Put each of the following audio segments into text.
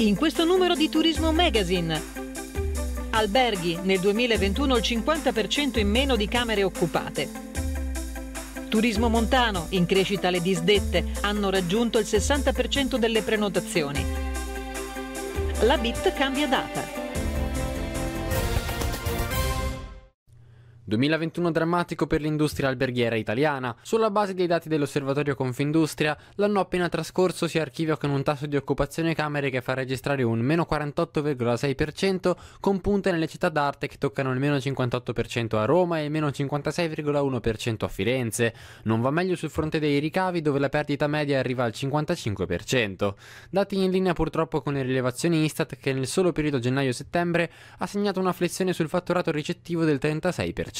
In questo numero di Turismo Magazine. Alberghi, nel 2021 il 50% in meno di camere occupate. Turismo montano, in crescita le disdette, hanno raggiunto il 60% delle prenotazioni. La BIT cambia data. 2021 drammatico per l'industria alberghiera italiana. Sulla base dei dati dell'osservatorio Confindustria, l'anno appena trascorso si archivia con un tasso di occupazione camere che fa registrare un meno 48,6%, con punte nelle città d'arte che toccano il meno 58% a Roma e il meno 56,1% a Firenze. Non va meglio sul fronte dei ricavi dove la perdita media arriva al 55%. Dati in linea purtroppo con le rilevazioni Istat che nel solo periodo gennaio-settembre ha segnato una flessione sul fatturato ricettivo del 36%.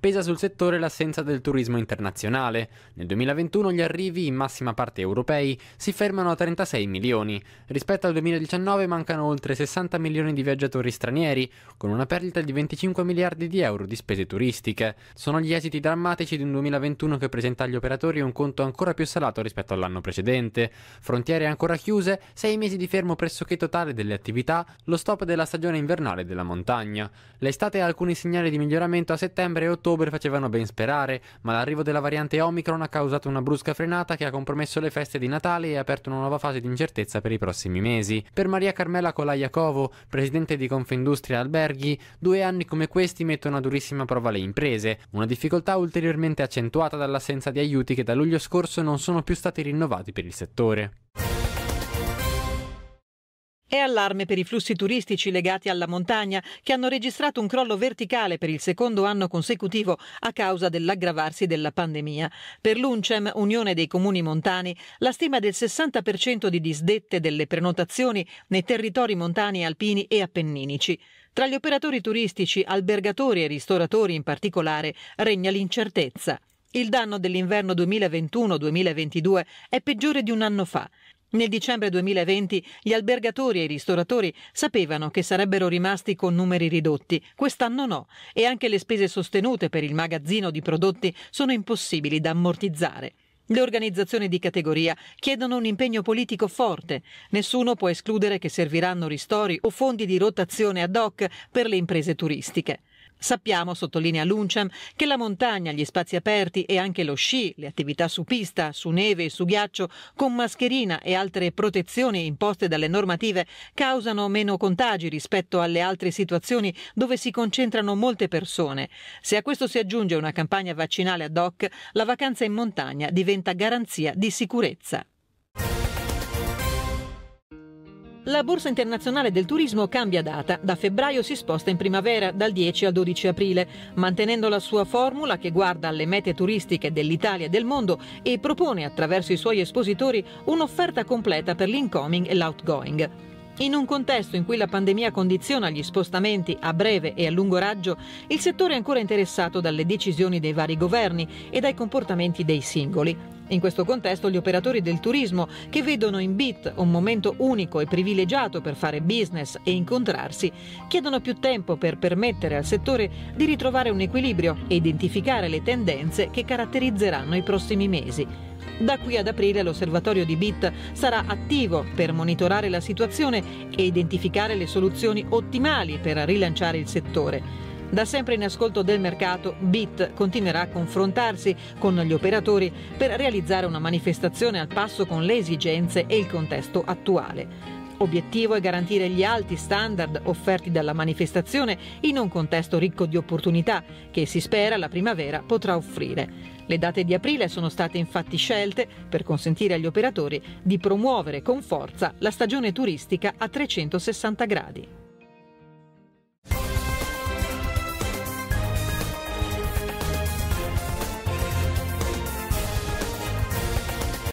Pesa sul settore l'assenza del turismo internazionale. Nel 2021 gli arrivi, in massima parte europei, si fermano a 36 milioni. Rispetto al 2019 mancano oltre 60 milioni di viaggiatori stranieri, con una perdita di 25 miliardi di euro di spese turistiche. Sono gli esiti drammatici di un 2021 che presenta agli operatori un conto ancora più salato rispetto all'anno precedente. Frontiere ancora chiuse, 6 mesi di fermo pressoché totale delle attività, lo stop della stagione invernale della montagna. L'estate ha alcuni segnali di miglioramento a settembre settembre e ottobre facevano ben sperare, ma l'arrivo della variante Omicron ha causato una brusca frenata che ha compromesso le feste di Natale e ha aperto una nuova fase di incertezza per i prossimi mesi. Per Maria Carmela Colaiacovo, presidente di Confindustria Alberghi, due anni come questi mettono a durissima prova le imprese, una difficoltà ulteriormente accentuata dall'assenza di aiuti che da luglio scorso non sono più stati rinnovati per il settore. È allarme per i flussi turistici legati alla montagna, che hanno registrato un crollo verticale per il secondo anno consecutivo a causa dell'aggravarsi della pandemia. Per l'UNCEM, Unione dei Comuni Montani, la stima del 60% di disdette delle prenotazioni nei territori montani, alpini e appenninici. Tra gli operatori turistici, albergatori e ristoratori in particolare, regna l'incertezza. Il danno dell'inverno 2021-2022 è peggiore di un anno fa. Nel dicembre 2020 gli albergatori e i ristoratori sapevano che sarebbero rimasti con numeri ridotti, quest'anno no, e anche le spese sostenute per il magazzino di prodotti sono impossibili da ammortizzare. Le organizzazioni di categoria chiedono un impegno politico forte. Nessuno può escludere che serviranno ristori o fondi di rotazione ad hoc per le imprese turistiche. Sappiamo, sottolinea Luncem, che la montagna, gli spazi aperti e anche lo sci, le attività su pista, su neve e su ghiaccio, con mascherina e altre protezioni imposte dalle normative, causano meno contagi rispetto alle altre situazioni dove si concentrano molte persone. Se a questo si aggiunge una campagna vaccinale ad hoc, la vacanza in montagna diventa garanzia di sicurezza. La Borsa internazionale del turismo cambia data. Da febbraio si sposta in primavera, dal 10 al 12 aprile, mantenendo la sua formula che guarda alle mete turistiche dell'Italia e del mondo e propone attraverso i suoi espositori un'offerta completa per l'incoming e l'outgoing. In un contesto in cui la pandemia condiziona gli spostamenti a breve e a lungo raggio, il settore è ancora interessato dalle decisioni dei vari governi e dai comportamenti dei singoli. In questo contesto gli operatori del turismo, che vedono in BIT un momento unico e privilegiato per fare business e incontrarsi, chiedono più tempo per permettere al settore di ritrovare un equilibrio e identificare le tendenze che caratterizzeranno i prossimi mesi. Da qui ad aprile l'osservatorio di BIT sarà attivo per monitorare la situazione e identificare le soluzioni ottimali per rilanciare il settore. Da sempre in ascolto del mercato, BIT continuerà a confrontarsi con gli operatori per realizzare una manifestazione al passo con le esigenze e il contesto attuale. Obiettivo è garantire gli alti standard offerti dalla manifestazione in un contesto ricco di opportunità che si spera la primavera potrà offrire. Le date di aprile sono state infatti scelte per consentire agli operatori di promuovere con forza la stagione turistica a 360 gradi.